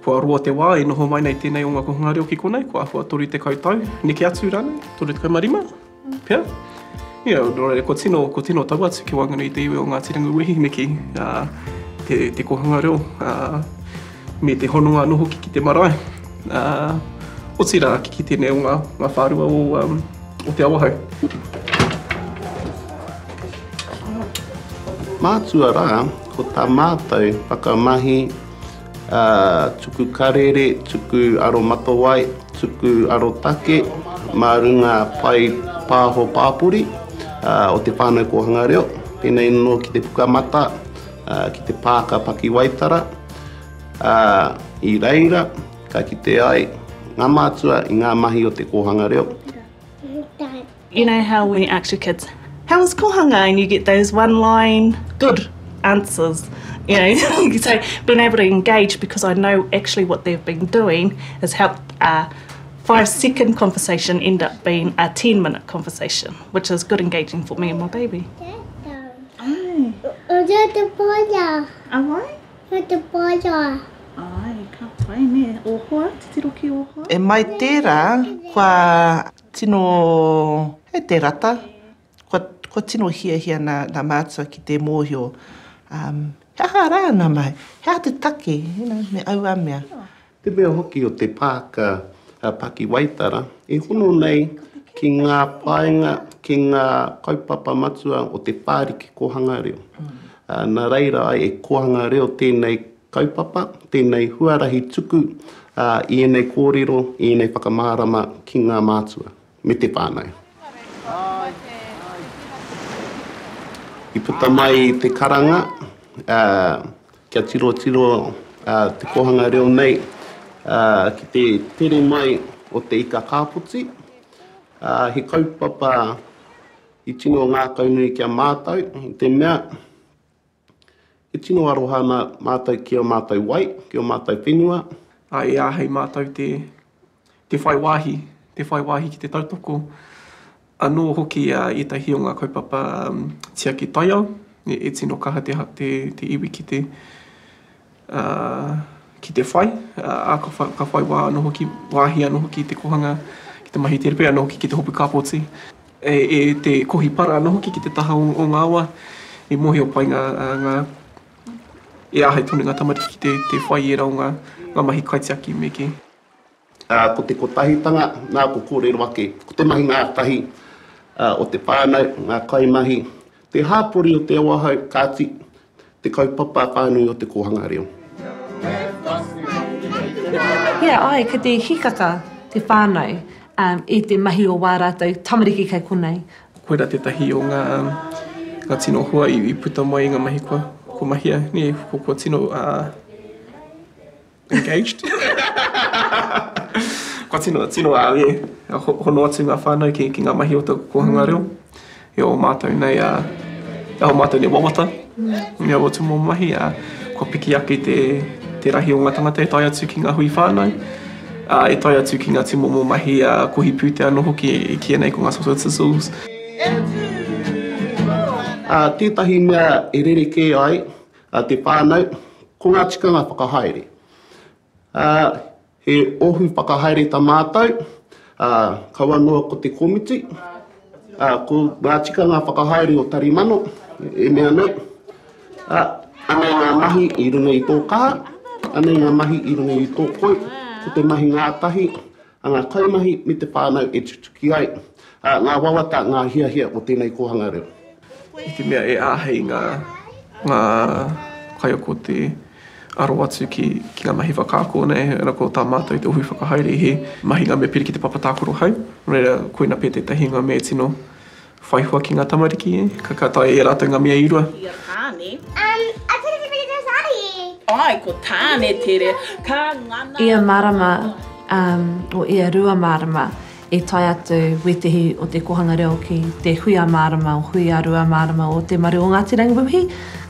Kua roa te wā e noho mai nei tēnei o ngā kohinga reo ki konei, kua āhua 30 tau, neke atu rānei, 35? Pea? Ia, nō reira, kua tino, kua tino tau atu ki waenganui i te iwi o Ngāti Rangiwehi me kī, ā, te, te kohinga reo, ā, me te hononga anō hoki ki te marae. Ā, otirā, ki, ki tēnei o ngā, ngā whārua o, um, o Te Awahou. Mātua rā, Ko tā mātou whakamahi, tuku karere, tuku aromatawai, tuku arotake mā runga pae pāho pāpori o Te Whānau Kōhanga Reo, pēnei anō ki te puka mata, ki te pāka pakiwaitara, i reira ka kite ai ngā mātua i ngā mahi o te kōhanga reo. You know how when you ask your kids, how was kohanga? And you get those one line good answers you know so being able to engage because i know actually what they've been doing has helped a five second conversation end up being a 10 minute conversation which is good engaging for me and my baby oh. the the I why? I mai tērā, kua Tino he te rata, kua tino hiahia nā mātua ki te mōhio, he aha rā nā mahi, he aha te take me aua mea. Te mea hoki o te pāka pakiwaitara i hono nei ki ngā painga, ki ngā kaupapa matua o te whāriki kōhanga reo. Nā reira ai e kōhanga reo tēnei Kaupapa, tēnei huarahi tuku i ēnei kōrero, i ēnei whakamārama ki ngā mātua me te whānau. I puta mai te karanga kia tirotiro te kōhanga reo nei ki te tere mai o Te Ika Kāpoti. He kaupapa i tino ngākaunui ki a mātou i te mea E tino aroha ana mātou ki ō mātou wai, ki ō mātou whenua. Ā, e āhei mātou te, te whai wāhi, te whai wāhi ki te tautoko anō hoki i a ētahi o ngā kaupapa tiaki taiao. E, e tino kaha te, te, te iwi ki te. ki te whai, ā, ka whai wā anō hoki, wāhi anō hoki i te kohanga ki te mahi terepe anō hoki ki te hopu kāpōti, e te kohi para anō hoki ki te taha o ngā awa, i mōhio pai ngā, ngā, e āhei tonu ngā tamariki ki te whai i ērā o ngā mahi kaitiaki me kī. Ā, ko te kotahitanga, nā, ko kōrero ake, ko te mahi ngātahi o te whānau, ngā kaimahi, te hāpori o te awahou, kāti, Te kaupapa whānui o te kōhanga reo. Pea ai kei te hikaka te whānau i te mahi o wā rātou tamariki kei konei. Koira tētahi o ngā tino hua i puta mai i ngā mahi kua mahia, ko kua tino. Engaged. Kua tino, tino a e, hono atu ngā whānau ki, ki ngā mahi o taku kōhanga reo. E o mātou nei, a, e o mātou nei wawata, me o tu mō mahi, a, kua piki ake te, te rahi o ngā tangata e tae atu ki ngā hui whānau, a, e tae atu ki ngā timo mō mahi, a, kohi pūtea anō hoki e kīia nei ko ngā soft sizzles. Ā, tētahi mea e rerekē ai, A te whānau, ko ngā tikanga whakahaere. A, he ohu whakahaere ta mātou, a, kaua noa ko te komiti, a, ko ngā tikanga whakahaere o Tari Mano, e mea nei, a, anei ngā mahi i runga i tō kaha, anei ngā mahi i runga i tō koi, ko te mahi ngātahi, A ngā kaimahi me te whānau e tutuki ai ngā wawata, ngā hiahia o tēnei kōhanga reo. I te mea e āhei ngā kaiako te aro atu ki ngā mahi whakaako nei, ana ko tā mātou te ohu whakahaere he mahinga me piri ki te papa tākaro hau. Nō reira, koina pea tētahi ingoa me tino Whai hua ki nga tamariki e. Ka kata e ratou nga mea i rua. Ki a Tane. Um, I tell him to bring us out of here. Ae, ko Tane tere, ka ngana. Ia marama, um, or ia rua marama, i tae atu wetihi o te Kohanga Reo ki te hui a marama or hui a rua marama o te maru o Ngati Rangiwewehi,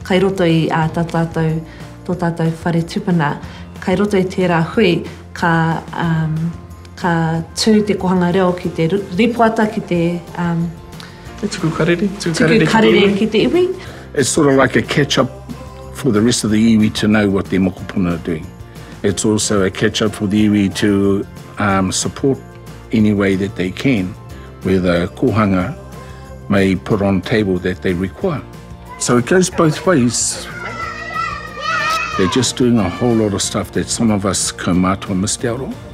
kai roto i a ta tatou, to tatou whare tupuna. Kai roto i tera hui, ka, um. Ka tū te kohanga reo ki te rīpoata ki te, um, Te tuku karere, tuku karere, tuku karere ki te iwi. It's sort of like a catch up for the rest of the iwi to know what their mokopuna are doing. It's also a catch up for the iwi to um, support any way that they can, where the kohanga may put on table that they require. So it goes both ways. They're just doing a whole lot of stuff that some of us kaumātua missed out on.